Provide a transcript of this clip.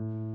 you